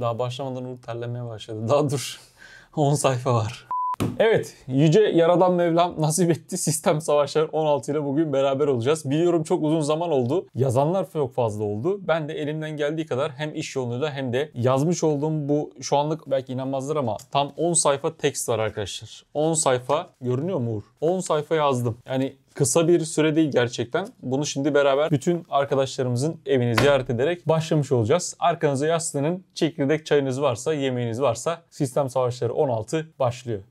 Daha başlamadan Uğur terlemeye başladı. Daha dur. 10 sayfa var. Evet, Yüce Yaradan Mevlam nasip etti. Sistem Savaşları 16 ile bugün beraber olacağız. Biliyorum çok uzun zaman oldu. Yazanlar çok fazla oldu. Ben de elimden geldiği kadar hem iş yoluyla hem de yazmış olduğum bu şu anlık belki inanmazlar ama tam 10 sayfa tekst var arkadaşlar. 10 sayfa görünüyor mu Uğur? 10 sayfa yazdım. Yani kısa bir süre değil gerçekten. Bunu şimdi beraber bütün arkadaşlarımızın evini ziyaret ederek başlamış olacağız. Arkanıza yaslanın, çekirdek çayınız varsa, yemeğiniz varsa Sistem Savaşları 16 başlıyor.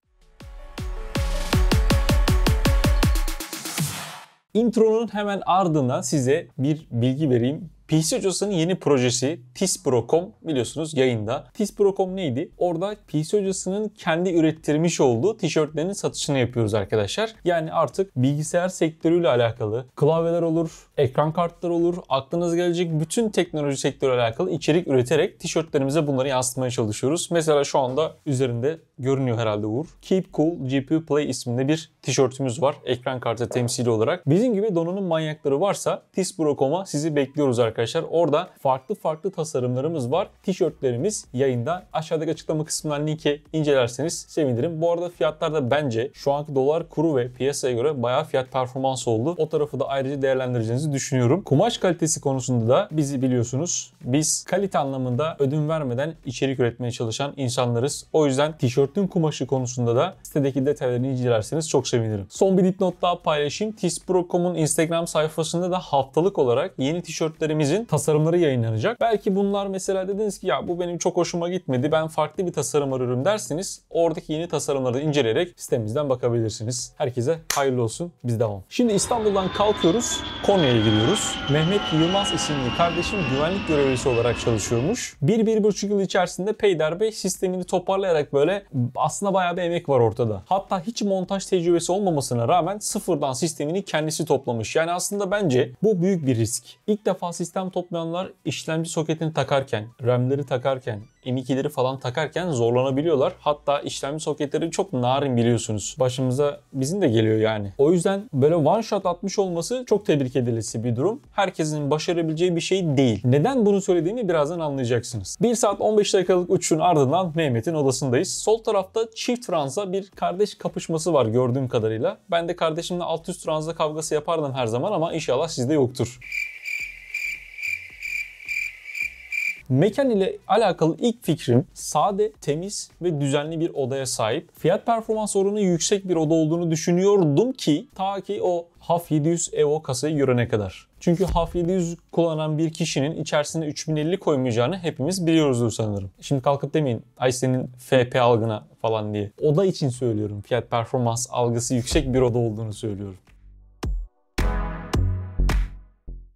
Intronun hemen ardından size bir bilgi vereyim. PC Hocası'nın yeni projesi Tisbro.com biliyorsunuz yayında. Tisbro.com neydi? Orada PC Hocası'nın kendi ürettirmiş olduğu tişörtlerin satışını yapıyoruz arkadaşlar. Yani artık bilgisayar sektörüyle alakalı klavyeler olur, ekran kartları olur, aklınıza gelecek bütün teknoloji sektörüyle alakalı içerik üreterek tişörtlerimize bunları yansıtmaya çalışıyoruz. Mesela şu anda üzerinde görünüyor herhalde Uğur. Keep Cool GPU Play isminde bir tişörtümüz var ekran kartı temsili olarak. Bizim gibi donanım manyakları varsa Tisbro.com'a sizi bekliyoruz arkadaşlar. Orada farklı farklı tasarımlarımız var. Tişörtlerimiz yayında. Aşağıdaki açıklama kısmından linki incelerseniz sevinirim. Bu arada fiyatlar da bence şu anki dolar kuru ve piyasaya göre bayağı fiyat performans oldu. O tarafı da ayrıca değerlendireceğinizi düşünüyorum. Kumaş kalitesi konusunda da bizi biliyorsunuz. Biz kalite anlamında ödün vermeden içerik üretmeye çalışan insanlarız. O yüzden tişörtün kumaşı konusunda da sitedeki detaylarını incelerseniz çok sevinirim. Son bir dipnot daha paylaşayım. Tisbro.com'un Instagram sayfasında da haftalık olarak yeni tişörtlerimiz ürünlerimizin tasarımları yayınlanacak. Belki bunlar mesela dediniz ki ya bu benim çok hoşuma gitmedi ben farklı bir tasarım arıyorum derseniz oradaki yeni tasarımları inceleyerek sitemizden bakabilirsiniz. Herkese hayırlı olsun. Biz devam. Şimdi İstanbul'dan kalkıyoruz. Konya'ya gidiyoruz. Mehmet Yılmaz isimli kardeşim güvenlik görevlisi olarak çalışıyormuş. Bir, bir buçuk yıl içerisinde Peyder Bey sistemini toparlayarak böyle aslında bayağı bir emek var ortada. Hatta hiç montaj tecrübesi olmamasına rağmen sıfırdan sistemini kendisi toplamış. Yani aslında bence bu büyük bir risk. İlk defa sistem toplayanlar işlemci soketini takarken, RAM'leri takarken, M2'leri falan takarken zorlanabiliyorlar. Hatta işlemci soketleri çok narin biliyorsunuz. Başımıza bizim de geliyor yani. O yüzden böyle one shot atmış olması çok tebrik edilisi bir durum. Herkesin başarabileceği bir şey değil. Neden bunu söylediğimi birazdan anlayacaksınız. 1 saat 15 dakikalık uçuşun ardından Mehmet'in odasındayız. Sol tarafta çift ranza bir kardeş kapışması var gördüğüm kadarıyla. Ben de kardeşimle alt üst ranza kavgası yapardım her zaman ama inşallah sizde yoktur. Mekan ile alakalı ilk fikrim sade, temiz ve düzenli bir odaya sahip. Fiyat performans oranı yüksek bir oda olduğunu düşünüyordum ki ta ki o HAF 700 Evo kasayı görene kadar. Çünkü HAF 700 kullanan bir kişinin içerisine 3050 koymayacağını hepimiz biliyoruzdur sanırım. Şimdi kalkıp demeyin ay senin FP algına falan diye. Oda için söylüyorum. Fiyat performans algısı yüksek bir oda olduğunu söylüyorum.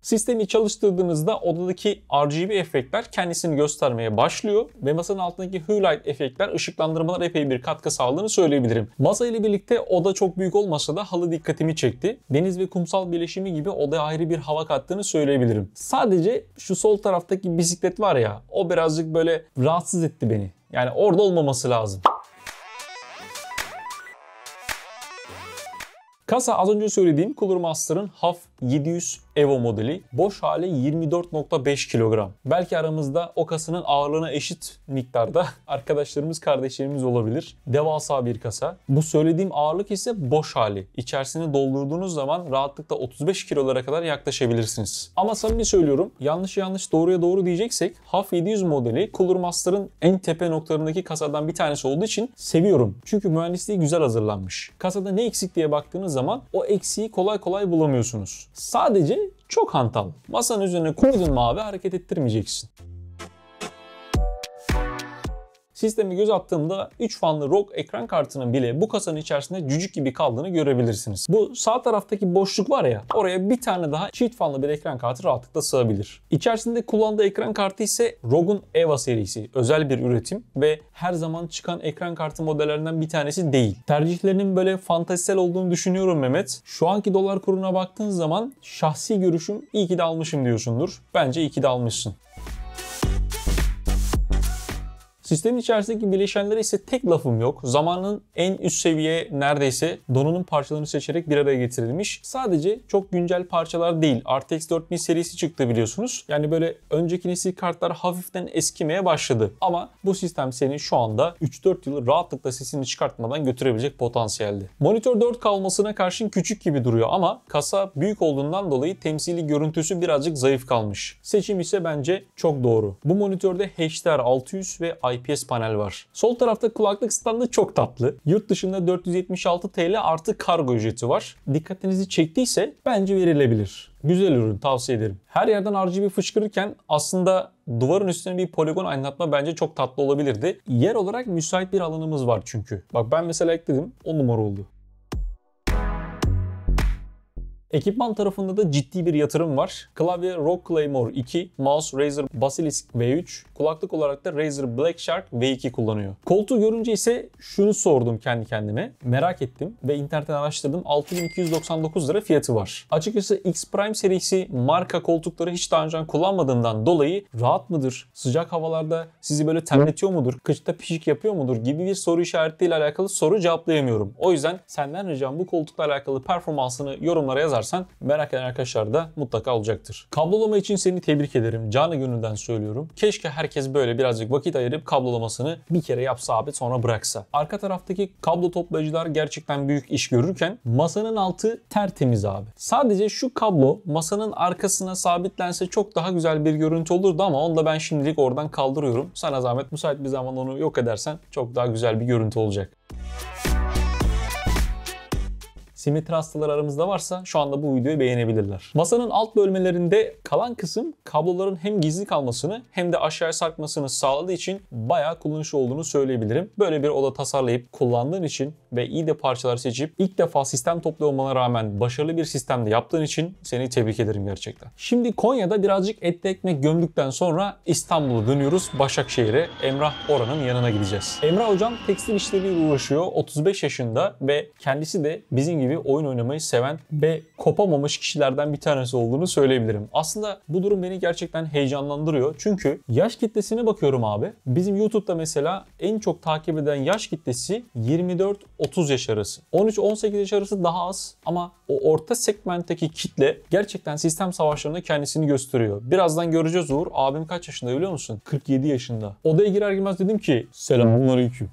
Sistemi çalıştırdığınızda odadaki RGB efektler kendisini göstermeye başlıyor ve masanın altındaki Hue Light efektler ışıklandırmalar epey bir katkı sağladığını söyleyebilirim. Masa ile birlikte oda çok büyük olmasa da halı dikkatimi çekti. Deniz ve kumsal birleşimi gibi odaya ayrı bir hava kattığını söyleyebilirim. Sadece şu sol taraftaki bisiklet var ya o birazcık böyle rahatsız etti beni. Yani orada olmaması lazım. Kasa az önce söylediğim Cooler Master'ın HAF 700 Evo modeli. Boş hali 24.5 kilogram. Belki aramızda o kasanın ağırlığına eşit miktarda arkadaşlarımız, kardeşlerimiz olabilir. Devasa bir kasa. Bu söylediğim ağırlık ise boş hali. İçerisini doldurduğunuz zaman rahatlıkla 35 kilolara kadar yaklaşabilirsiniz. Ama samimi söylüyorum yanlış yanlış doğruya doğru diyeceksek HAF 700 modeli Cooler Master'ın en tepe noktalarındaki kasadan bir tanesi olduğu için seviyorum. Çünkü mühendisliği güzel hazırlanmış. Kasada ne eksik diye baktığınız zaman o eksiği kolay kolay bulamıyorsunuz. Sadece çok hantal. Masanın üzerine koydun mu abi hareket ettirmeyeceksin. Sistemi göz attığımda 3 fanlı ROG ekran kartının bile bu kasanın içerisinde cücük gibi kaldığını görebilirsiniz. Bu sağ taraftaki boşluk var ya oraya bir tane daha çift fanlı bir ekran kartı rahatlıkla sığabilir. İçerisinde kullandığı ekran kartı ise ROG'un EVA serisi. Özel bir üretim ve her zaman çıkan ekran kartı modellerinden bir tanesi değil. Tercihlerinin böyle fantazisel olduğunu düşünüyorum Mehmet. Şu anki dolar kuruna baktığın zaman şahsi görüşüm iyi ki de almışım diyorsundur. Bence iyi ki de almışsın. Sistemin içerisindeki bileşenlere ise tek lafım yok. Zamanın en üst seviye neredeyse donanım parçalarını seçerek bir araya getirilmiş. Sadece çok güncel parçalar değil. RTX 4000 serisi çıktı biliyorsunuz. Yani böyle önceki nesil kartlar hafiften eskimeye başladı. Ama bu sistem seni şu anda 3-4 yıl rahatlıkla sesini çıkartmadan götürebilecek potansiyelde. Monitör 4K olmasına karşın küçük gibi duruyor ama kasa büyük olduğundan dolayı temsili görüntüsü birazcık zayıf kalmış. Seçim ise bence çok doğru. Bu monitörde HDR 600 ve IPS panel var. Sol tarafta kulaklık standı çok tatlı. Yurt dışında 476 TL artı kargo ücreti var. Dikkatinizi çektiyse bence verilebilir. Güzel ürün tavsiye ederim. Her yerden RGB fışkırırken aslında duvarın üstüne bir poligon aydınlatma bence çok tatlı olabilirdi. Yer olarak müsait bir alanımız var çünkü. Bak ben mesela ekledim 10 numara oldu. Ekipman tarafında da ciddi bir yatırım var. Klavye ROG Claymore 2, mouse Razer Basilisk V3, kulaklık olarak da Razer Black Shark V2 kullanıyor. Koltuğu görünce ise şunu sordum kendi kendime. Merak ettim ve internetten araştırdım. 6299 lira fiyatı var. Açıkçası X Prime serisi marka koltukları hiç daha önce kullanmadığımdan dolayı rahat mıdır? Sıcak havalarda sizi böyle terletiyor mudur? Kışta pişik yapıyor mudur? Gibi bir soru işaretiyle alakalı soru cevaplayamıyorum. O yüzden senden ricam bu koltukla alakalı performansını yorumlara yazar yazarsan merak eden arkadaşlar da mutlaka olacaktır. Kablolama için seni tebrik ederim. Canı gönülden söylüyorum. Keşke herkes böyle birazcık vakit ayırıp kablolamasını bir kere yapsa abi sonra bıraksa. Arka taraftaki kablo toplayıcılar gerçekten büyük iş görürken masanın altı tertemiz abi. Sadece şu kablo masanın arkasına sabitlense çok daha güzel bir görüntü olurdu ama onu da ben şimdilik oradan kaldırıyorum. Sana zahmet müsait bir zaman onu yok edersen çok daha güzel bir görüntü olacak simetri hastaları aramızda varsa şu anda bu videoyu beğenebilirler. Masanın alt bölmelerinde kalan kısım kabloların hem gizli kalmasını hem de aşağıya sarkmasını sağladığı için bayağı kullanışlı olduğunu söyleyebilirim. Böyle bir oda tasarlayıp kullandığın için ve iyi de parçalar seçip ilk defa sistem topluyor olmana rağmen başarılı bir sistemde yaptığın için seni tebrik ederim gerçekten. Şimdi Konya'da birazcık etli ekmek gömdükten sonra İstanbul'a dönüyoruz. Başakşehir'e Emrah Oran'ın yanına gideceğiz. Emrah hocam tekstil işleriyle uğraşıyor. 35 yaşında ve kendisi de bizim gibi gibi oyun oynamayı seven ve kopamamış kişilerden bir tanesi olduğunu söyleyebilirim. Aslında bu durum beni gerçekten heyecanlandırıyor. Çünkü yaş kitlesine bakıyorum abi. Bizim YouTube'da mesela en çok takip eden yaş kitlesi 24-30 yaş arası. 13-18 yaş arası daha az ama o orta segmentteki kitle gerçekten sistem savaşlarında kendisini gösteriyor. Birazdan göreceğiz Uğur. Abim kaç yaşında biliyor musun? 47 yaşında. Odaya girer girmez dedim ki selamünaleyküm.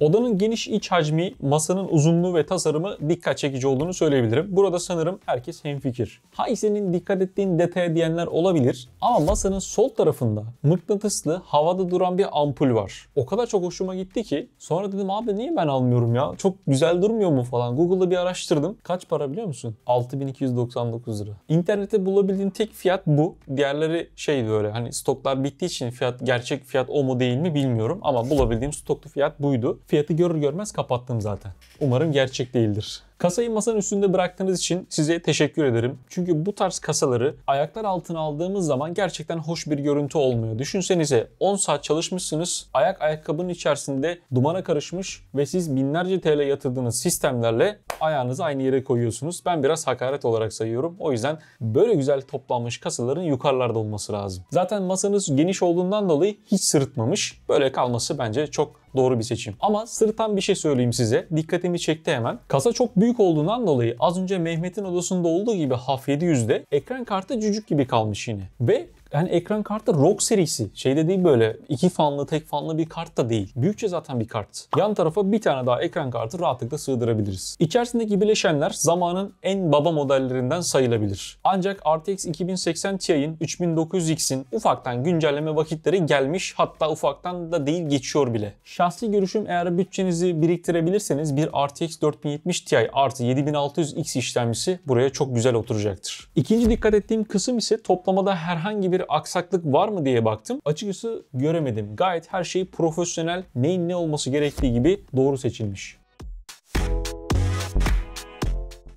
Odanın geniş iç hacmi, masanın uzunluğu ve tasarımı dikkat çekici olduğunu söyleyebilirim. Burada sanırım herkes hemfikir. Hay senin dikkat ettiğin detaya diyenler olabilir ama masanın sol tarafında mıknatıslı havada duran bir ampul var. O kadar çok hoşuma gitti ki sonra dedim abi niye ben almıyorum ya? Çok güzel durmuyor mu falan. Google'da bir araştırdım. Kaç para biliyor musun? 6299 lira. İnternette bulabildiğin tek fiyat bu. Diğerleri şeydi öyle hani stoklar bittiği için fiyat gerçek fiyat o mu değil mi bilmiyorum ama bulabildiğim stoklu fiyat buydu. Fiyatı görür görmez kapattım zaten. Umarım gerçek değildir. Kasayı masanın üstünde bıraktığınız için size teşekkür ederim. Çünkü bu tarz kasaları ayaklar altına aldığımız zaman gerçekten hoş bir görüntü olmuyor. Düşünsenize 10 saat çalışmışsınız, ayak ayakkabının içerisinde dumana karışmış ve siz binlerce TL yatırdığınız sistemlerle ayağınızı aynı yere koyuyorsunuz. Ben biraz hakaret olarak sayıyorum. O yüzden böyle güzel toplanmış kasaların yukarılarda olması lazım. Zaten masanız geniş olduğundan dolayı hiç sırıtmamış. Böyle kalması bence çok doğru bir seçim. Ama sırıtan bir şey söyleyeyim size. Dikkatimi çekti hemen. Kasa çok büyük olduğundan dolayı az önce Mehmet'in odasında olduğu gibi HAF 700'de ekran kartı cücük gibi kalmış yine. Ve yani ekran kartı ROG serisi. Şeyde değil böyle iki fanlı tek fanlı bir kart da değil. Büyükçe zaten bir kart. Yan tarafa bir tane daha ekran kartı rahatlıkla sığdırabiliriz. İçerisindeki bileşenler zamanın en baba modellerinden sayılabilir. Ancak RTX 2080 Ti'nin 3900X'in ufaktan güncelleme vakitleri gelmiş hatta ufaktan da değil geçiyor bile. Şahsi görüşüm eğer bütçenizi biriktirebilirseniz bir RTX 4070 Ti artı 7600X işlemcisi buraya çok güzel oturacaktır. İkinci dikkat ettiğim kısım ise toplamada herhangi bir bir aksaklık var mı diye baktım. Açıkçası göremedim. Gayet her şey profesyonel, neyin ne olması gerektiği gibi doğru seçilmiş.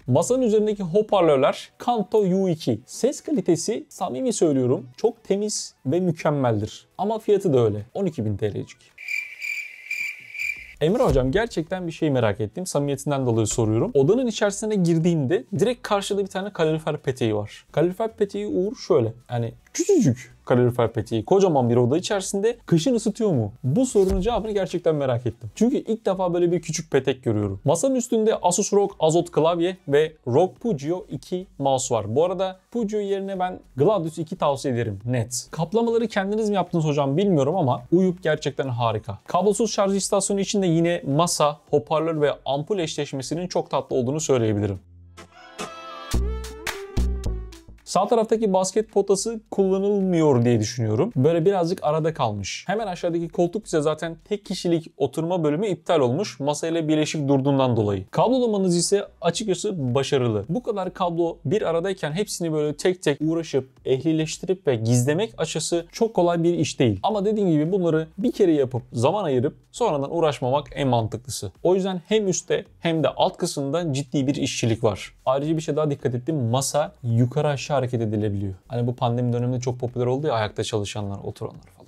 Masanın üzerindeki hoparlörler Kanto U2. Ses kalitesi samimi söylüyorum çok temiz ve mükemmeldir. Ama fiyatı da öyle. 12.000 TL'cik. Emre hocam gerçekten bir şey merak ettim. Samimiyetinden dolayı soruyorum. Odanın içerisine girdiğinde direkt karşıda bir tane kalorifer peteği var. Kalorifer peteği Uğur şöyle. Yani küçücük. Kalorifer peteği kocaman bir oda içerisinde kışın ısıtıyor mu? Bu sorunun cevabını gerçekten merak ettim. Çünkü ilk defa böyle bir küçük petek görüyorum. Masanın üstünde Asus ROG Azot klavye ve ROG Pugio 2 mouse var. Bu arada Pugio yerine ben Gladius 2 tavsiye ederim net. Kaplamaları kendiniz mi yaptınız hocam bilmiyorum ama uyup gerçekten harika. Kablosuz şarj istasyonu için de yine masa, hoparlör ve ampul eşleşmesinin çok tatlı olduğunu söyleyebilirim. Sağ taraftaki basket potası kullanılmıyor diye düşünüyorum. Böyle birazcık arada kalmış. Hemen aşağıdaki koltuk ise zaten tek kişilik oturma bölümü iptal olmuş. Masayla birleşik durduğundan dolayı. Kablolamanız ise açıkçası başarılı. Bu kadar kablo bir aradayken hepsini böyle tek tek uğraşıp ehlileştirip ve gizlemek açısı çok kolay bir iş değil. Ama dediğim gibi bunları bir kere yapıp zaman ayırıp sonradan uğraşmamak en mantıklısı. O yüzden hem üstte hem de alt kısımda ciddi bir işçilik var. Ayrıca bir şey daha dikkat ettim. Masa yukarı aşağı hareket edilebiliyor. Hani bu pandemi döneminde çok popüler oldu ya ayakta çalışanlar, oturanlar falan.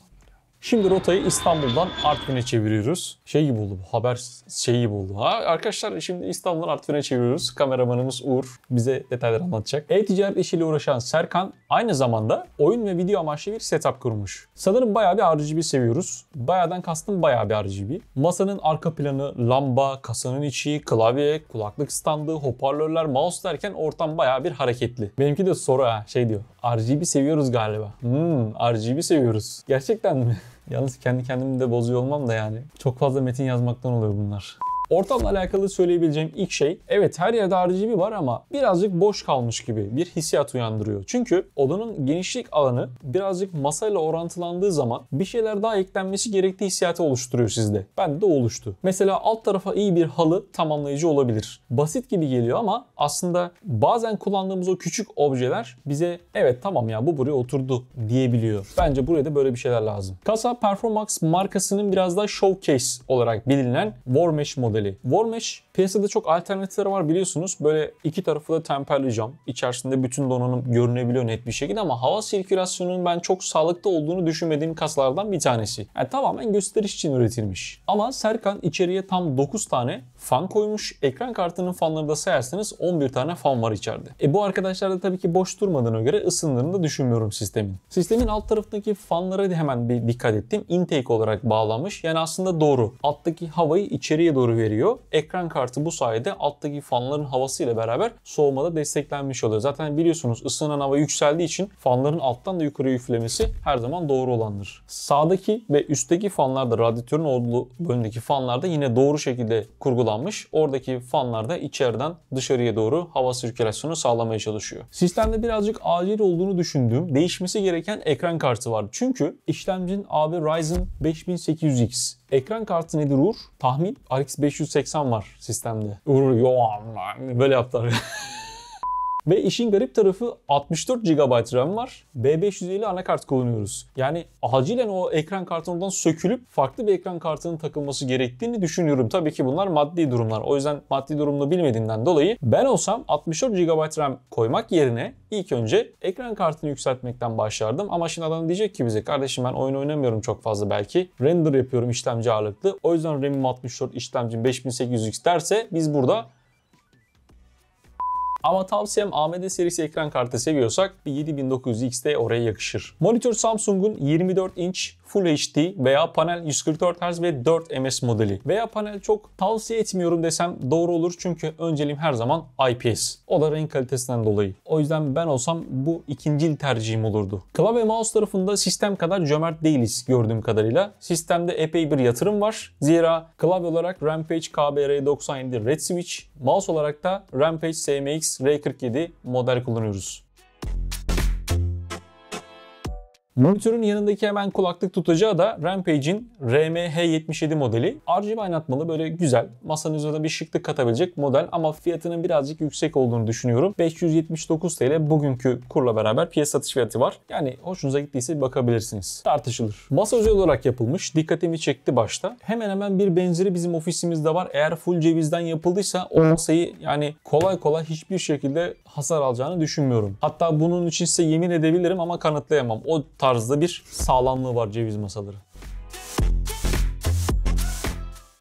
Şimdi rotayı İstanbul'dan Artvin'e çeviriyoruz. Şey gibi oldu bu haber şey gibi oldu. Ha, arkadaşlar şimdi İstanbul'dan Artvin'e çeviriyoruz. Kameramanımız Uğur bize detaylar anlatacak. E-ticaret işiyle uğraşan Serkan aynı zamanda oyun ve video amaçlı bir setup kurmuş. Sanırım bayağı bir RGB seviyoruz. Bayağıdan kastım bayağı bir RGB. Masanın arka planı, lamba, kasanın içi, klavye, kulaklık standı, hoparlörler, mouse derken ortam bayağı bir hareketli. Benimki de soru ha şey diyor. RGB seviyoruz galiba. Hmm, RGB seviyoruz. Gerçekten mi? Yalnız kendi kendimi de bozuyor olmam da yani. Çok fazla metin yazmaktan oluyor bunlar. Ortamla alakalı söyleyebileceğim ilk şey evet her yerde RGB var ama birazcık boş kalmış gibi bir hissiyat uyandırıyor. Çünkü odanın genişlik alanı birazcık masayla orantılandığı zaman bir şeyler daha eklenmesi gerektiği hissiyatı oluşturuyor sizde. Bende de oluştu. Mesela alt tarafa iyi bir halı tamamlayıcı olabilir. Basit gibi geliyor ama aslında bazen kullandığımız o küçük objeler bize evet tamam ya bu buraya oturdu diyebiliyor. Bence buraya da böyle bir şeyler lazım. Kasa Performax markasının biraz daha showcase olarak bilinen Warmesh modeli modeli. Warmesh piyasada çok alternatifleri var biliyorsunuz. Böyle iki tarafı da temperli cam. İçerisinde bütün donanım görünebiliyor net bir şekilde ama hava sirkülasyonunun ben çok sağlıklı olduğunu düşünmediğim kaslardan bir tanesi. Yani tamamen gösteriş için üretilmiş. Ama Serkan içeriye tam 9 tane fan koymuş. Ekran kartının fanları da sayarsanız 11 tane fan var içeride. E bu arkadaşlar da tabii ki boş durmadığına göre ısındığını da düşünmüyorum sistemin. Sistemin alt tarafındaki fanlara da hemen bir dikkat ettim. Intake olarak bağlanmış. Yani aslında doğru. Alttaki havayı içeriye doğru veriyor. Ekran kartı bu sayede alttaki fanların havasıyla beraber soğumada desteklenmiş oluyor. Zaten biliyorsunuz ısınan hava yükseldiği için fanların alttan da yukarıya üflemesi her zaman doğru olandır. Sağdaki ve üstteki fanlar da radyatörün olduğu bölümdeki fanlar da yine doğru şekilde kurgulanmış. Oradaki fanlar da içeriden dışarıya doğru hava sirkülasyonu sağlamaya çalışıyor. Sistemde birazcık acil olduğunu düşündüğüm değişmesi gereken ekran kartı var. Çünkü işlemcinin abi Ryzen 5800X. Ekran kartı nedir Uğur? Tahmin RX 580 var sistemde. Uğur yo böyle yaptılar. Ve işin garip tarafı 64 GB RAM var. B550 anakart kullanıyoruz. Yani acilen o ekran kartının oradan sökülüp farklı bir ekran kartının takılması gerektiğini düşünüyorum. Tabii ki bunlar maddi durumlar. O yüzden maddi durumunu bilmediğimden dolayı ben olsam 64 GB RAM koymak yerine ilk önce ekran kartını yükseltmekten başlardım. Ama şimdi adam diyecek ki bize kardeşim ben oyun oynamıyorum çok fazla belki. Render yapıyorum işlemci ağırlıklı. O yüzden RAM'im 64 işlemcim 5800X derse biz burada ama tavsiyem AMD serisi ekran kartı seviyorsak bir 7900X de oraya yakışır. Monitör Samsung'un 24 inç Full HD veya panel 144 Hz ve 4 ms modeli. Veya panel çok tavsiye etmiyorum desem doğru olur çünkü önceliğim her zaman IPS. O da renk kalitesinden dolayı. O yüzden ben olsam bu ikincil tercihim olurdu. Klavye mouse tarafında sistem kadar cömert değiliz gördüğüm kadarıyla. Sistemde epey bir yatırım var. Zira klavye olarak Rampage KBR97 Red Switch, mouse olarak da Rampage SMX R47 model kullanıyoruz. Monitörün yanındaki hemen kulaklık tutacağı da Rampage'in RMH77 modeli. RGB aydınlatmalı böyle güzel. Masanın üzerine bir şıklık katabilecek model ama fiyatının birazcık yüksek olduğunu düşünüyorum. 579 TL bugünkü kurla beraber piyasa satış fiyatı var. Yani hoşunuza gittiyse bakabilirsiniz. Tartışılır. Masa özel olarak yapılmış. Dikkatimi çekti başta. Hemen hemen bir benzeri bizim ofisimizde var. Eğer full cevizden yapıldıysa o masayı yani kolay kolay hiçbir şekilde hasar alacağını düşünmüyorum. Hatta bunun için size yemin edebilirim ama kanıtlayamam. O tarzda bir sağlamlığı var ceviz masaları.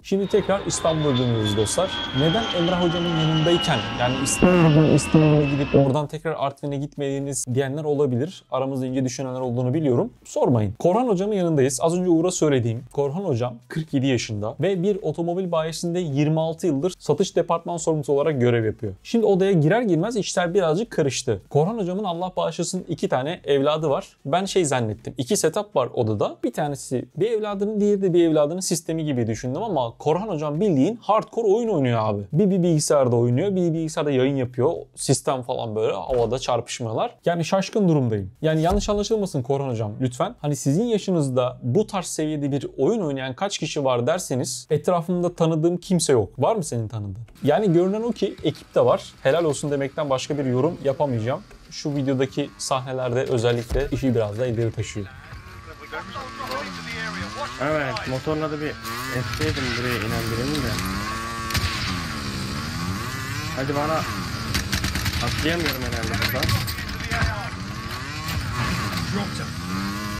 Şimdi tekrar İstanbul'a dönüyoruz dostlar. Neden Emrah hocamın yanındayken yani İstanbul'dan İstanbul'a gidip oradan tekrar Artvin'e gitmediğiniz diyenler olabilir. Aramızda ince düşünenler olduğunu biliyorum. Sormayın. Korhan hocamın yanındayız. Az önce Uğur'a söylediğim Korhan hocam 47 yaşında ve bir otomobil bayisinde 26 yıldır satış departman sorumlusu olarak görev yapıyor. Şimdi odaya girer girmez işler birazcık karıştı. Korhan hocamın Allah bağışlasın iki tane evladı var. Ben şey zannettim. İki setup var odada. Bir tanesi bir evladının diğeri de bir evladının sistemi gibi düşündüm ama Korhan hocam bildiğin hardcore oyun oynuyor abi. Bir, bir bilgisayarda oynuyor, bir bilgisayarda yayın yapıyor. Sistem falan böyle havada çarpışmalar. Yani şaşkın durumdayım. Yani yanlış anlaşılmasın Korhan hocam lütfen. Hani sizin yaşınızda bu tarz seviyede bir oyun oynayan kaç kişi var derseniz etrafımda tanıdığım kimse yok. Var mı senin tanıdığın? Yani görünen o ki ekipte var. Helal olsun demekten başka bir yorum yapamayacağım. Şu videodaki sahnelerde özellikle işi biraz da ileri taşıyor. Evet motorla da bir etseydim buraya inen birini de. Hadi bana atlayamıyorum herhalde buradan.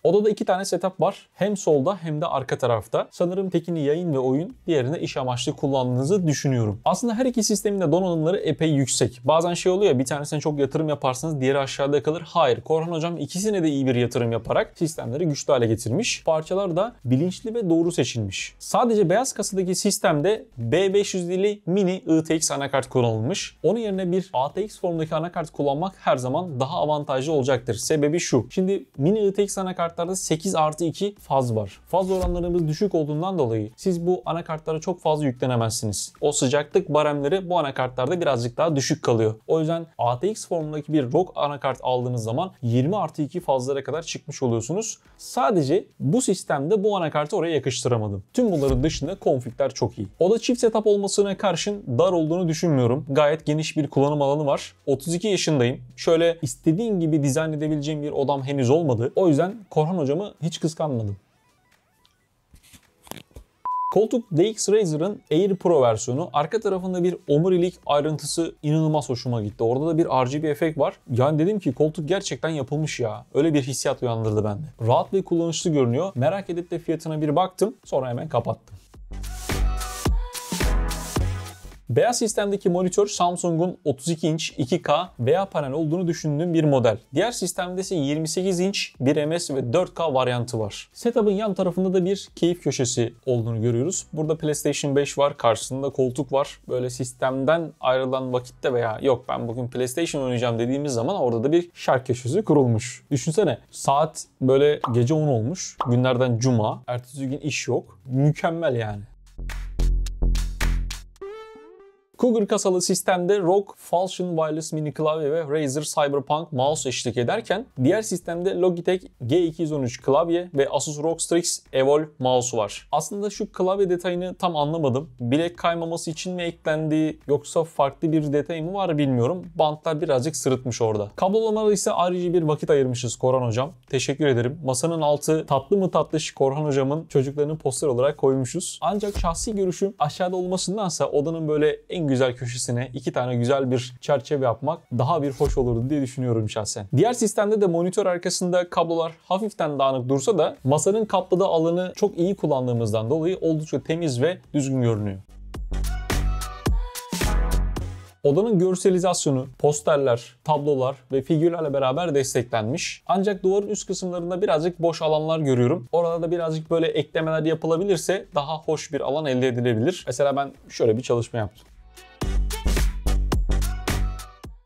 Odada iki tane setup var. Hem solda hem de arka tarafta. Sanırım tekini yayın ve oyun, diğerini iş amaçlı kullandığınızı düşünüyorum. Aslında her iki sistemin de donanımları epey yüksek. Bazen şey oluyor ya bir tanesine çok yatırım yaparsınız diğeri aşağıda kalır. Hayır Korhan hocam ikisine de iyi bir yatırım yaparak sistemleri güçlü hale getirmiş. Parçalar da bilinçli ve doğru seçilmiş. Sadece beyaz kasadaki sistemde B550 mini ITX anakart kullanılmış. Onun yerine bir ATX formundaki anakart kullanmak her zaman daha avantajlı olacaktır. Sebebi şu. Şimdi mini ITX anakart anakartlarda 8 artı 2 faz var. Faz oranlarımız düşük olduğundan dolayı siz bu anakartlara çok fazla yüklenemezsiniz. O sıcaklık baremleri bu anakartlarda birazcık daha düşük kalıyor. O yüzden ATX formundaki bir ROG anakart aldığınız zaman 20 artı 2 fazlara kadar çıkmış oluyorsunuz. Sadece bu sistemde bu anakartı oraya yakıştıramadım. Tüm bunların dışında konfigler çok iyi. O da çift setup olmasına karşın dar olduğunu düşünmüyorum. Gayet geniş bir kullanım alanı var. 32 yaşındayım. Şöyle istediğim gibi dizayn edebileceğim bir odam henüz olmadı. O yüzden Korhan hocamı hiç kıskanmadım. Koltuk DX Razer'ın Air Pro versiyonu. Arka tarafında bir omurilik ayrıntısı inanılmaz hoşuma gitti. Orada da bir RGB efekt var. Yani dedim ki koltuk gerçekten yapılmış ya. Öyle bir hissiyat uyandırdı bende. Rahat ve kullanışlı görünüyor. Merak edip de fiyatına bir baktım. Sonra hemen kapattım. Beyaz sistemdeki monitör Samsung'un 32 inç 2K veya panel olduğunu düşündüğüm bir model. Diğer sistemde ise 28 inç 1ms ve 4K varyantı var. Setup'ın yan tarafında da bir keyif köşesi olduğunu görüyoruz. Burada PlayStation 5 var, karşısında koltuk var. Böyle sistemden ayrılan vakitte veya yok ben bugün PlayStation oynayacağım dediğimiz zaman orada da bir şark köşesi kurulmuş. Düşünsene saat böyle gece 10 olmuş. Günlerden cuma. Ertesi gün iş yok. Mükemmel yani. Cougar kasalı sistemde ROG Falcon Wireless Mini Klavye ve Razer Cyberpunk mouse eşlik ederken diğer sistemde Logitech G213 klavye ve Asus ROG Strix Evolve mouse var. Aslında şu klavye detayını tam anlamadım. Bilek kaymaması için mi eklendi yoksa farklı bir detay mı var bilmiyorum. Bantlar birazcık sırıtmış orada. Kablolamada ise ayrıca bir vakit ayırmışız Korhan hocam. Teşekkür ederim. Masanın altı tatlı mı tatlış Korhan hocamın çocuklarını poster olarak koymuşuz. Ancak şahsi görüşüm aşağıda olmasındansa odanın böyle en güzel köşesine iki tane güzel bir çerçeve yapmak daha bir hoş olurdu diye düşünüyorum şahsen. Diğer sistemde de monitör arkasında kablolar hafiften dağınık dursa da masanın kapladığı alanı çok iyi kullandığımızdan dolayı oldukça temiz ve düzgün görünüyor. Odanın görselizasyonu, posterler, tablolar ve figürlerle beraber desteklenmiş. Ancak duvarın üst kısımlarında birazcık boş alanlar görüyorum. Orada da birazcık böyle eklemeler yapılabilirse daha hoş bir alan elde edilebilir. Mesela ben şöyle bir çalışma yaptım.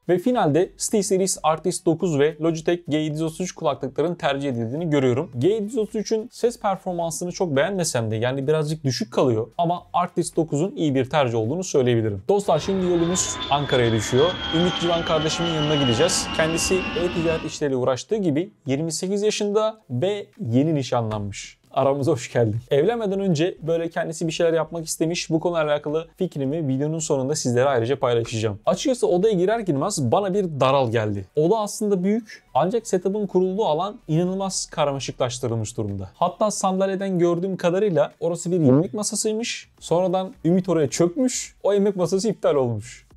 Ve finalde SteelSeries Artist 9 ve Logitech G733 kulaklıkların tercih edildiğini görüyorum. G733'ün ses performansını çok beğenmesem de yani birazcık düşük kalıyor ama Artist 9'un iyi bir tercih olduğunu söyleyebilirim. Dostlar şimdi yolumuz Ankara'ya düşüyor. Ümit Civan kardeşimin yanına gideceğiz. Kendisi e-ticaret işleriyle uğraştığı gibi 28 yaşında ve yeni nişanlanmış aramıza hoş geldin. Evlenmeden önce böyle kendisi bir şeyler yapmak istemiş. Bu konuyla alakalı fikrimi videonun sonunda sizlere ayrıca paylaşacağım. Açıkçası odaya girer girmez bana bir daral geldi. Oda aslında büyük ancak setup'ın kurulduğu alan inanılmaz karmaşıklaştırılmış durumda. Hatta sandalyeden gördüğüm kadarıyla orası bir yemek masasıymış. Sonradan Ümit oraya çökmüş. O yemek masası iptal olmuş.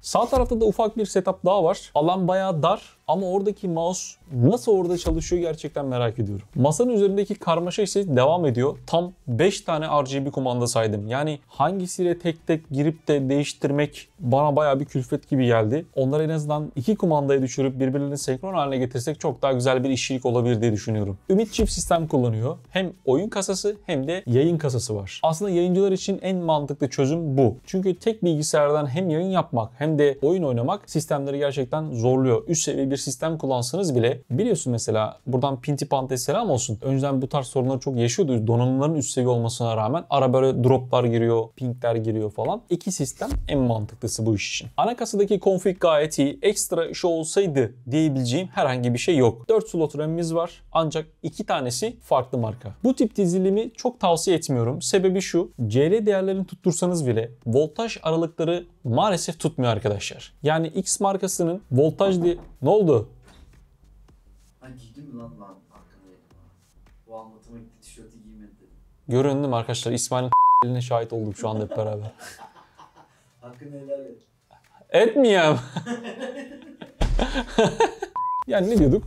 Sağ tarafta da ufak bir setup daha var. Alan bayağı dar Ama oradaki mouse nasıl orada çalışıyor gerçekten merak ediyorum. Masanın üzerindeki karmaşa ise devam ediyor. Tam 5 tane RGB kumanda saydım. Yani hangisiyle tek tek girip de değiştirmek bana baya bir külfet gibi geldi. Onları en azından iki kumandaya düşürüp birbirlerini senkron haline getirsek çok daha güzel bir işçilik olabilir diye düşünüyorum. Ümit çift sistem kullanıyor. Hem oyun kasası hem de yayın kasası var. Aslında yayıncılar için en mantıklı çözüm bu. Çünkü tek bilgisayardan hem yayın yapmak hem de oyun oynamak sistemleri gerçekten zorluyor. Üst seviye bir sistem kullansanız bile biliyorsun mesela buradan Pinti Pant'e selam olsun. Önceden bu tarz sorunları çok yaşıyordu. Donanımların üst seviye olmasına rağmen ara böyle droplar giriyor, pingler giriyor falan. İki sistem en mantıklısı bu iş için. Ana kasadaki config gayet iyi. Ekstra şu olsaydı diyebileceğim herhangi bir şey yok. 4 slot RAM'imiz var ancak iki tanesi farklı marka. Bu tip dizilimi çok tavsiye etmiyorum. Sebebi şu. CL değerlerini tuttursanız bile voltaj aralıkları maalesef tutmuyor arkadaşlar. Yani X markasının voltaj diye... Ne oldu? Ha giydin mi lan lan hakkını yedim ha. Bu anlatıma gitti tişörtü giymedi dedim. Göründüm arkadaşlar. İsmail'in eline şahit olduk şu anda hep beraber. Hakkını helal et. Etmeyeyim. Yani ne diyorduk?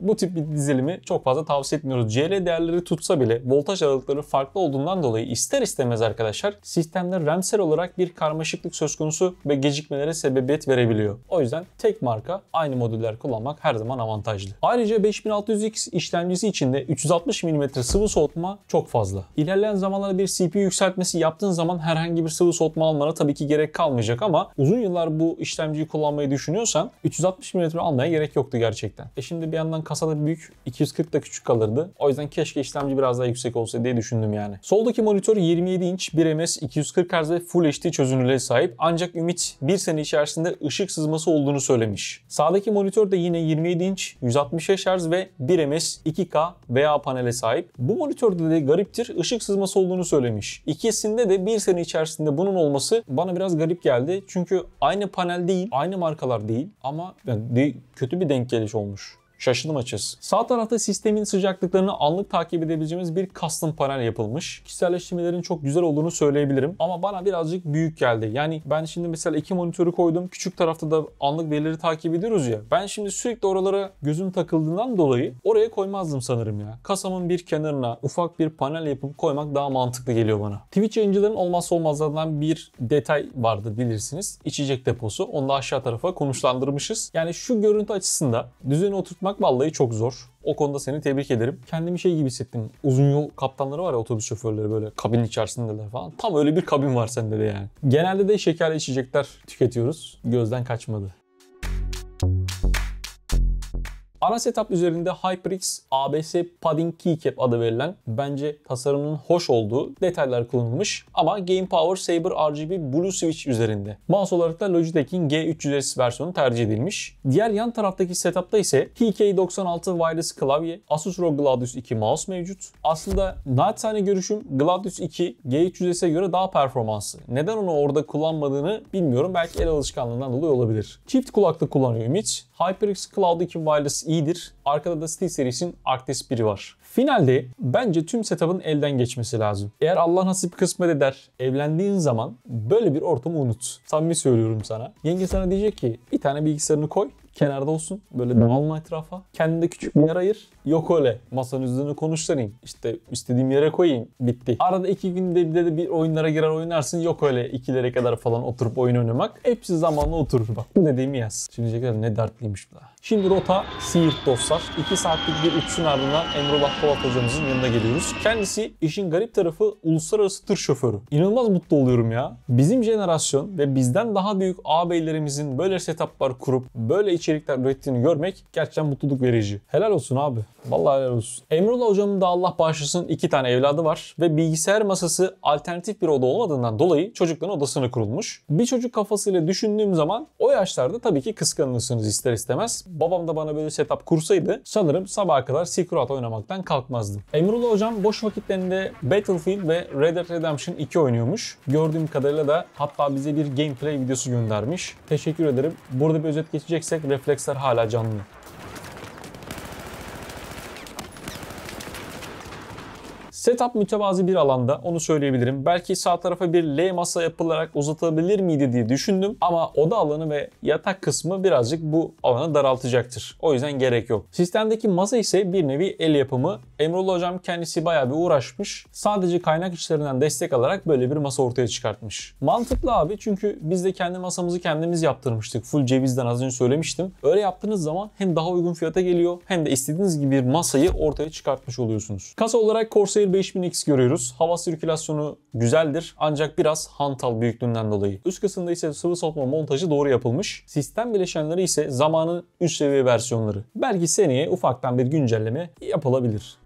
Bu tip bir dizilimi çok fazla tavsiye etmiyoruz. CL değerleri tutsa bile voltaj aralıkları farklı olduğundan dolayı ister istemez arkadaşlar sistemde RAMsel olarak bir karmaşıklık söz konusu ve gecikmelere sebebiyet verebiliyor. O yüzden tek marka aynı modüller kullanmak her zaman avantajlı. Ayrıca 5600X işlemcisi içinde 360 mm sıvı soğutma çok fazla. İlerleyen zamanlarda bir CPU yükseltmesi yaptığın zaman herhangi bir sıvı soğutma almana tabii ki gerek kalmayacak ama uzun yıllar bu işlemciyi kullanmayı düşünüyorsan 360 mm almaya gerek yoktu gerçekten. E şimdi bir yandan kasada büyük 240 da küçük kalırdı. O yüzden keşke işlemci biraz daha yüksek olsa diye düşündüm yani. Soldaki monitör 27 inç 1 ms 240 Hz Full HD çözünürlüğe sahip. Ancak Ümit bir sene içerisinde ışık sızması olduğunu söylemiş. Sağdaki monitör de yine 27 inç 165 Hz ve 1 ms 2K VA panele sahip. Bu monitörde de gariptir ışık sızması olduğunu söylemiş. İkisinde de bir sene içerisinde bunun olması bana biraz garip geldi. Çünkü aynı panel değil, aynı markalar değil ama yani kötü bir denk geliş olmuş. Şaşırdım açıkçası. Sağ tarafta sistemin sıcaklıklarını anlık takip edebileceğimiz bir custom panel yapılmış. Kişiselleştirmelerin çok güzel olduğunu söyleyebilirim. Ama bana birazcık büyük geldi. Yani ben şimdi mesela iki monitörü koydum. Küçük tarafta da anlık verileri takip ediyoruz ya. Ben şimdi sürekli oralara gözüm takıldığından dolayı oraya koymazdım sanırım ya. Kasamın bir kenarına ufak bir panel yapıp koymak daha mantıklı geliyor bana. Twitch yayıncıların olmazsa olmazlarından bir detay vardır bilirsiniz. İçecek deposu. Onu da aşağı tarafa konuşlandırmışız. Yani şu görüntü açısında düzeni oturtmak vallahi çok zor. O konuda seni tebrik ederim. Kendimi şey gibi hissettim. Uzun yol kaptanları var ya otobüs şoförleri böyle kabin içerisindeler falan. Tam öyle bir kabin var sende de yani. Genelde de şekerli içecekler tüketiyoruz. Gözden kaçmadı. Ana setup üzerinde HyperX ABS Padding Keycap adı verilen bence tasarımının hoş olduğu detaylar kullanılmış ama Game Power Saber RGB Blue Switch üzerinde. Mouse olarak da Logitech'in G300S versiyonu tercih edilmiş. Diğer yan taraftaki setupta ise TK96 wireless klavye, Asus ROG Gladius 2 mouse mevcut. Aslında naçizane görüşüm Gladius 2 G300S'e göre daha performanslı. Neden onu orada kullanmadığını bilmiyorum. Belki el alışkanlığından dolayı olabilir. Çift kulaklık kullanıyor Ümit. HyperX Cloud 2 Wireless iyidir. Arkada da SteelSeries'in Arctis 1'i var. Finalde bence tüm setup'ın elden geçmesi lazım. Eğer Allah nasip kısmet eder, evlendiğin zaman böyle bir ortamı unut. Samimi söylüyorum sana. Yenge sana diyecek ki bir tane bilgisayarını koy, kenarda olsun. Böyle dağılma etrafa. Kendine küçük bir yer ayır. Yok öyle. Masanın üzerine konuşturayım. İşte istediğim yere koyayım. Bitti. Arada iki günde bir de bir oyunlara girer oynarsın. Yok öyle ikilere kadar falan oturup oyun oynamak. Hepsi zamanla oturur bak. Bu dediğimi yaz. Şimdi diyecekler ne dertliymiş bu da. Şimdi rota Siirt dostlar. 2 saatlik bir uçuşun ardından Emrullah Polat hocamızın yanına geliyoruz. Kendisi işin garip tarafı uluslararası tır şoförü. İnanılmaz mutlu oluyorum ya. Bizim jenerasyon ve bizden daha büyük ağabeylerimizin böyle setuplar kurup böyle içerikler ürettiğini görmek gerçekten mutluluk verici. Helal olsun abi. Vallahi helal olsun. Emrullah hocamın da Allah bağışlasın iki tane evladı var ve bilgisayar masası alternatif bir oda olmadığından dolayı çocukların odasına kurulmuş. Bir çocuk kafasıyla düşündüğüm zaman o yaşlarda tabii ki kıskanırsınız ister istemez. Babam da bana böyle setup kursaydı sanırım sabaha kadar Silk oynamaktan kalkmazdım. Emrullah hocam boş vakitlerinde Battlefield ve Red Dead Redemption 2 oynuyormuş. Gördüğüm kadarıyla da hatta bize bir gameplay videosu göndermiş. Teşekkür ederim. Burada bir özet geçeceksek refleksler hala canlı. Setup mütevazi bir alanda onu söyleyebilirim. Belki sağ tarafa bir L masa yapılarak uzatabilir miydi diye düşündüm ama oda alanı ve yatak kısmı birazcık bu alanı daraltacaktır. O yüzden gerek yok. Sistemdeki masa ise bir nevi el yapımı. Emrullah hocam kendisi bayağı bir uğraşmış. Sadece kaynak içlerinden destek alarak böyle bir masa ortaya çıkartmış. Mantıklı abi çünkü biz de kendi masamızı kendimiz yaptırmıştık. Full cevizden az önce söylemiştim. Öyle yaptığınız zaman hem daha uygun fiyata geliyor hem de istediğiniz gibi bir masayı ortaya çıkartmış oluyorsunuz. Kasa olarak Corsair 5000X görüyoruz. Hava sirkülasyonu güzeldir ancak biraz hantal büyüklüğünden dolayı. Üst kısımda ise sıvı soğutma montajı doğru yapılmış. Sistem bileşenleri ise zamanın üst seviye versiyonları. Belki seneye ufaktan bir güncelleme yapılabilir.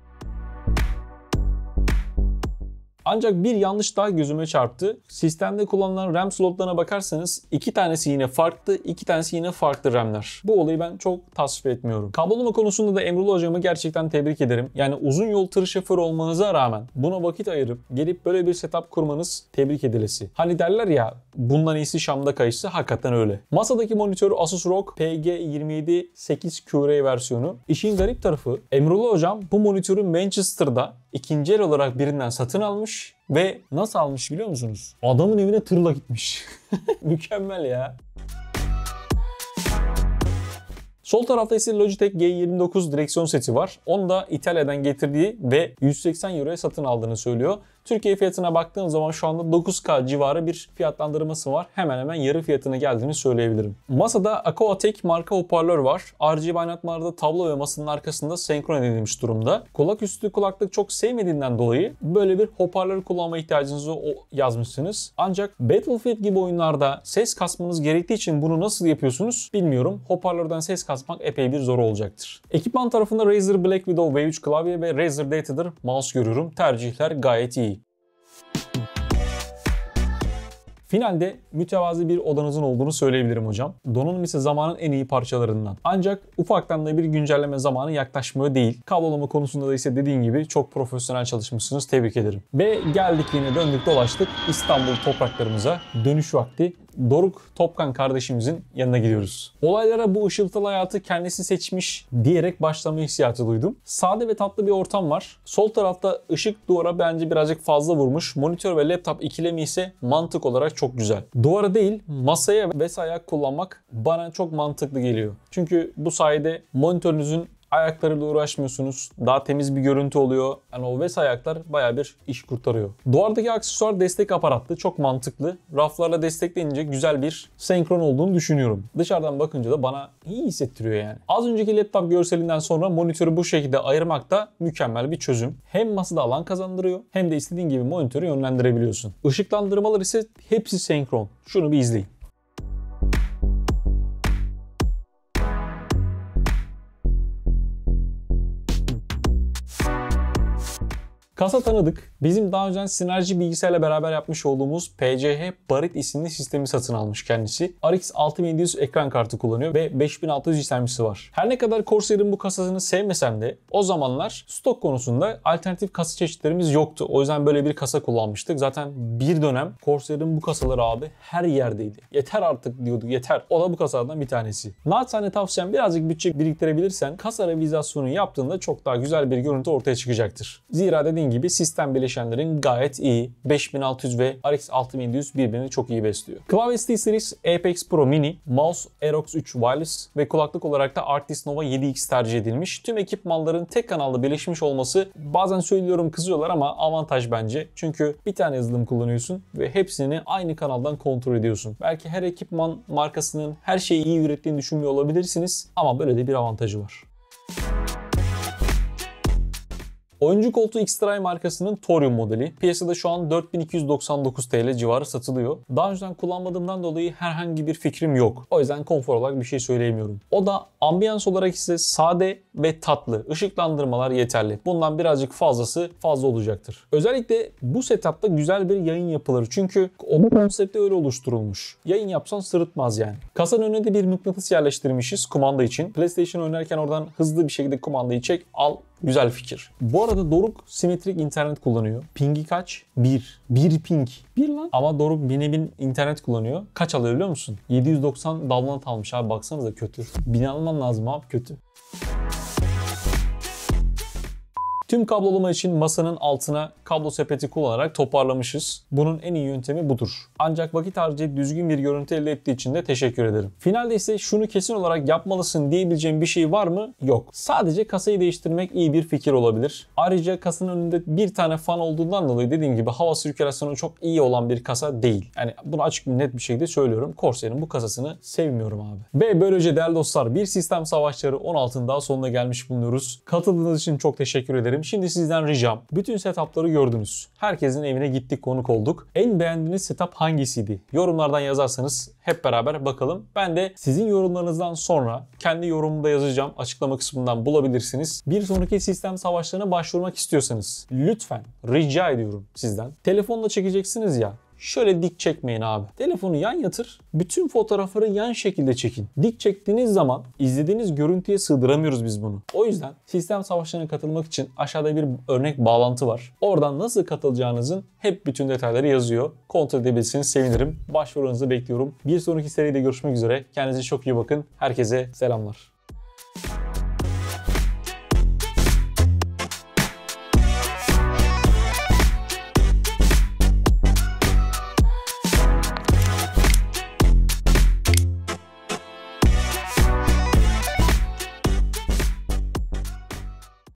Ancak bir yanlış daha gözüme çarptı. Sistemde kullanılan RAM slotlarına bakarsanız iki tanesi yine farklı, iki tanesi yine farklı RAM'ler. Bu olayı ben çok tasvip etmiyorum. Kablolama konusunda da Emrullah hocamı gerçekten tebrik ederim. Yani uzun yol tır şoförü olmanıza rağmen buna vakit ayırıp gelip böyle bir setup kurmanız tebrik edilesi. Hani derler ya bundan iyisi Şam'da kayısı hakikaten öyle. Masadaki monitör Asus ROG PG27 8QR versiyonu. İşin garip tarafı Emrullah hocam bu monitörü Manchester'da ikinci el olarak birinden satın almış ve nasıl almış biliyor musunuz? Adamın evine tırla gitmiş. Mükemmel ya. Sol tarafta ise Logitech G29 direksiyon seti var. Onu da İtalya'dan getirdiği ve 180 Euro'ya satın aldığını söylüyor. Türkiye fiyatına baktığım zaman şu anda 9K civarı bir fiyatlandırması var. Hemen hemen yarı fiyatına geldiğini söyleyebilirim. Masada Aquatek marka hoparlör var. RGB aydınlatmalarda tablo ve masanın arkasında senkron edilmiş durumda. Kulak üstü kulaklık çok sevmediğinden dolayı böyle bir hoparlör kullanma ihtiyacınızı yazmışsınız. Ancak Battlefield gibi oyunlarda ses kasmanız gerektiği için bunu nasıl yapıyorsunuz bilmiyorum. Hoparlörden ses kasmak epey bir zor olacaktır. Ekipman tarafında Razer Black Widow V3 klavye ve Razer Datader mouse görüyorum. Tercihler gayet iyi. Finalde mütevazi bir odanızın olduğunu söyleyebilirim hocam. Donanım ise zamanın en iyi parçalarından. Ancak ufaktan da bir güncelleme zamanı yaklaşmıyor değil. Kablolama konusunda da ise dediğim gibi çok profesyonel çalışmışsınız. Tebrik ederim. Ve geldik yine döndük dolaştık İstanbul topraklarımıza. Dönüş vakti. Doruk Topkan kardeşimizin yanına gidiyoruz. Olaylara bu ışıltılı hayatı kendisi seçmiş diyerek başlama hissiyatı duydum. Sade ve tatlı bir ortam var. Sol tarafta ışık duvara bence birazcık fazla vurmuş. Monitör ve laptop ikilemi ise mantık olarak çok güzel. Duvara değil masaya vesaire kullanmak bana çok mantıklı geliyor. Çünkü bu sayede monitörünüzün ayaklarıyla uğraşmıyorsunuz. Daha temiz bir görüntü oluyor. Yani o VES ayaklar baya bir iş kurtarıyor. Duvardaki aksesuar destek aparatlı. Çok mantıklı. Raflarla destekleyince güzel bir senkron olduğunu düşünüyorum. Dışarıdan bakınca da bana iyi hissettiriyor yani. Az önceki laptop görselinden sonra monitörü bu şekilde ayırmak da mükemmel bir çözüm. Hem masada alan kazandırıyor hem de istediğin gibi monitörü yönlendirebiliyorsun. Işıklandırmalar ise hepsi senkron. Şunu bir izleyin. Kasa tanıdık. Bizim daha önce Sinerji bilgisayarla beraber yapmış olduğumuz PCH Barit isimli sistemi satın almış kendisi. RX 6700 ekran kartı kullanıyor ve 5600 işlemcisi var. Her ne kadar Corsair'in bu kasasını sevmesem de o zamanlar stok konusunda alternatif kasa çeşitlerimiz yoktu. O yüzden böyle bir kasa kullanmıştık. Zaten bir dönem Corsair'in bu kasaları abi her yerdeydi. Yeter artık diyorduk yeter. O da bu kasalardan bir tanesi. Naçizane tavsiyem birazcık bütçe biriktirebilirsen kasa revizasyonu yaptığında çok daha güzel bir görüntü ortaya çıkacaktır. Zira dediğim gibi sistem bileşenlerin gayet iyi. 5600 ve RX 6700 birbirini çok iyi besliyor. Klavye SteelSeries Apex Pro Mini, mouse Aerox 3 Wireless ve kulaklık olarak da Arctis Nova 7X tercih edilmiş. Tüm ekipmanların tek kanalda birleşmiş olması bazen söylüyorum kızıyorlar ama avantaj bence. Çünkü bir tane yazılım kullanıyorsun ve hepsini aynı kanaldan kontrol ediyorsun. Belki her ekipman markasının her şeyi iyi ürettiğini düşünmüyor olabilirsiniz ama böyle de bir avantajı var. Oyuncu koltuğu X-Try markasının Torium modeli. Piyasada şu an 4299 TL civarı satılıyor. Daha önceden kullanmadığımdan dolayı herhangi bir fikrim yok. O yüzden konfor olarak bir şey söyleyemiyorum. O da ambiyans olarak ise sade ve tatlı. Işıklandırmalar yeterli. Bundan birazcık fazlası fazla olacaktır. Özellikle bu setupta güzel bir yayın yapılır. Çünkü o konsepti öyle oluşturulmuş. Yayın yapsan sırıtmaz yani. Kasanın önüne de bir mıknatıs yerleştirmişiz kumanda için. PlayStation oynarken oradan hızlı bir şekilde kumandayı çek, al Güzel fikir. Bu arada Doruk simetrik internet kullanıyor. Pingi kaç? 1. 1 ping. 1 lan. Ama Doruk bine bin internet kullanıyor. Kaç alıyor biliyor musun? 790 download almış abi baksanıza kötü. 1000 alman lazım abi kötü. Tüm kablolama için masanın altına kablo sepeti kullanarak toparlamışız. Bunun en iyi yöntemi budur. Ancak vakit harcayıp düzgün bir görüntü elde ettiği için de teşekkür ederim. Finalde ise şunu kesin olarak yapmalısın diyebileceğim bir şey var mı? Yok. Sadece kasayı değiştirmek iyi bir fikir olabilir. Ayrıca kasanın önünde bir tane fan olduğundan dolayı dediğim gibi hava sirkülasyonu çok iyi olan bir kasa değil. Yani bunu açık bir net bir şekilde söylüyorum. Corsair'in bu kasasını sevmiyorum abi. Ve böylece değerli dostlar bir sistem savaşları 16'ın daha sonuna gelmiş bulunuyoruz. Katıldığınız için çok teşekkür ederim. Şimdi sizden ricam bütün setupları gördünüz. Herkesin evine gittik konuk olduk. En beğendiğiniz setup hangisiydi? Yorumlardan yazarsanız hep beraber bakalım. Ben de sizin yorumlarınızdan sonra kendi yorumumu da yazacağım. Açıklama kısmından bulabilirsiniz. Bir sonraki sistem savaşlarına başvurmak istiyorsanız lütfen rica ediyorum sizden. Telefonla çekeceksiniz ya Şöyle dik çekmeyin abi. Telefonu yan yatır. Bütün fotoğrafları yan şekilde çekin. Dik çektiğiniz zaman izlediğiniz görüntüye sığdıramıyoruz biz bunu. O yüzden sistem savaşlarına katılmak için aşağıda bir örnek bağlantı var. Oradan nasıl katılacağınızın hep bütün detayları yazıyor. Kontrol edebilirsiniz sevinirim. Başvurunuzu bekliyorum. Bir sonraki seride görüşmek üzere. Kendinize çok iyi bakın. Herkese selamlar.